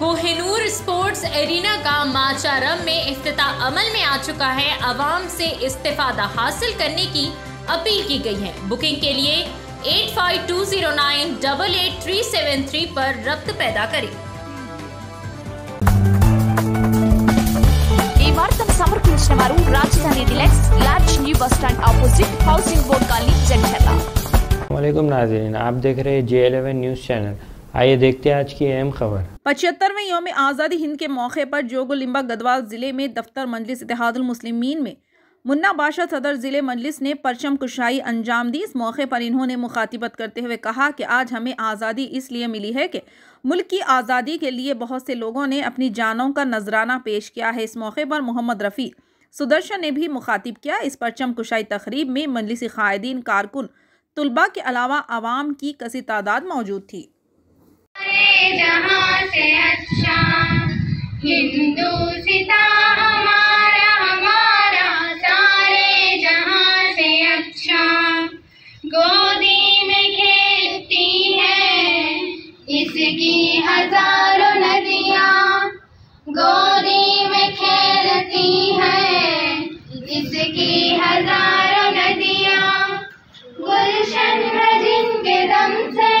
Kohinoor sports arena का माचारम में अफ्त अमल में आ चुका है। आवाम से इस्तीफादा हासिल करने की अपील की गई है। बुकिंग के लिए eight five two zero nine double eight three seven three पर रब्त पैदा करें। ಈ ವಾರ್ತ ಸಮರ್ಪಿಸಿನವರು Rajadhani deluxe lodge new bus stand opposite housing आप देख रहे हैं जे एलेवन न्यूज़ चैनल। आइए देखते हैं आज की अहम खबर। पचहत्तरवें योम आज़ादी हिंद के मौके पर जोगोलिम्बा गदवाल ज़िले में दफ्तर मजलिस इतिहादुल मुस्लिमीन में। मुन्ना बादशाह सदर ज़िले मजलिस ने परचम कुशाई अंजाम दी। इस मौके पर इन्होंने मुखातिबत करते हुए कहा कि आज हमें आज़ादी इसलिए मिली है कि मुल्क की आज़ादी के लिए बहुत से लोगों ने अपनी जानों का नजराना पेश किया है। इस मौके पर मोहम्मद रफ़ी सुदर्शन ने भी मुखातिब किया। इस परचम कुशाई तकरीब में मजलिसी कायदीन कारकुन तलबा के अलावा आवाम की कसी तादाद मौजूद थी। अच्छा। हिंदू सिता हमारा हमारा सारे जहाँ अच्छा। गोदी में खेलती है, इसकी हज़ारों नदियाँ। गोदी में खेलती है, इसकी हज़ारों नदियाँ। गुलशन है जिनके दम से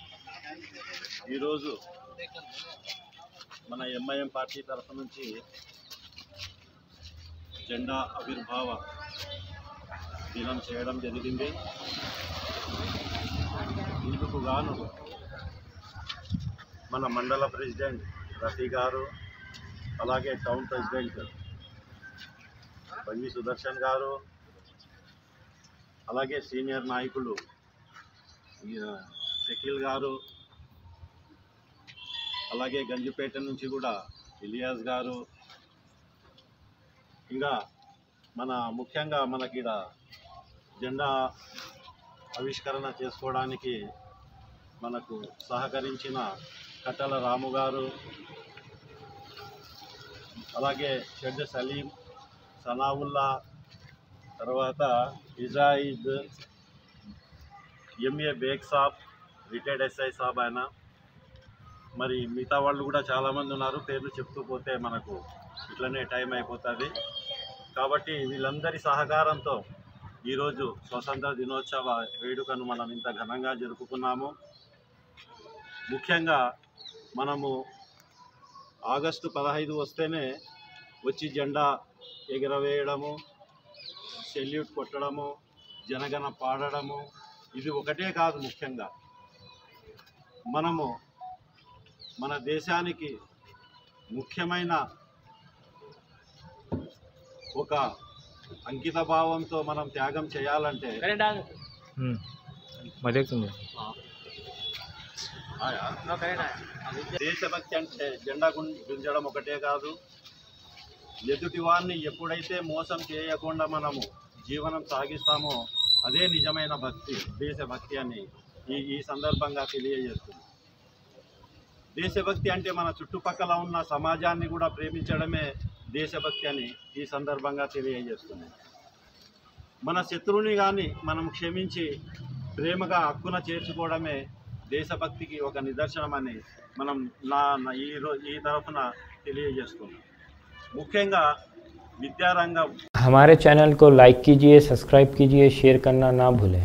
ఈరోజు మన ఎంఐఎం పార్టీ తరఫు నుంచి జెండా ఆవిర్భావ దినం చేయడం జరిగింది. ఇందుకు గాను మన మండల ప్రెసిడెంట్ రఫీ గారు అలాగే టౌన్ ప్రెసిడెంట్ బండి సుదర్శన్ గారు అలాగే సీనియర్ నాయకులు ఈ, షకీల్ గారు అలాగే గంజిపేట నుంచి కూడా ఇలియాస్ గారు ఇంకా మన ముఖ్యంగా మనకి ఇక్కడ జెండా ఆవిష్కరణ చేసుకోవడానికి మనకు సహకరించిన కట్టల రాము గారు అలాగే షెడ్ సలీం సనావుల్లా తర్వాత ఇజాయిద్ MA Baig saab retired SI saab ఆయన మరి మిగతా వాళ్ళు కూడా చాలామంది ఉన్నారు. పేర్లు చెప్తూ పోతే మనకు ఇట్లనే టైం అయిపోతుంది. కాబట్టి వీళ్ళందరి సహకారంతో ఈరోజు స్వతంత్ర దినోత్సవ వేడుకను మనం ఇంత ఘనంగా జరుపుకున్నాము. ముఖ్యంగా మనము ఆగస్టు పదహైదు వస్తేనే వచ్చి జెండా ఎగరవేయడము సెల్యూట్ కొట్టడము జనగణ పాడడము ఇది ఒకటే కాదు ముఖ్యంగా. మనము మన దేశానికి ముఖ్యమైన ఒక అంకిత భావంతో మనం త్యాగం చేయాలంటే. దేశభక్తి అంటే జెండా గుం- గుంజడం ఒకటే కాదు. ఎదుటి వారిని ఎప్పుడైతే మోసం చేయకుండా మనము జీవనం సాగిస్తామో అదే నిజమైన భక్తి దేశభక్తి అని ఈ ఈ సందర్భంగా తెలియజేస్తుంది. దేశభక్తి అంటే మన చుట్టుపక్కల ఉన్న సమాజాన్ని కూడా ప్రేమించడమే దేశభక్తి అని ఈ సందర్భంగా తెలియజేస్తుంది మన శత్రువుని కానీ మనం క్షమించి ప్రేమగా హక్కున చేర్చుకోవడమే దేశభక్తికి ఒక నిదర్శనం అని మనం నా నా ఈ రో ఈ తరఫున తెలియజేస్తున్నాం ముఖ్యంగా విద్యారంగం हमारे चैनल को लाइक कीजिए सब्सक्राइब कीजिए शेयर करना ना भूलें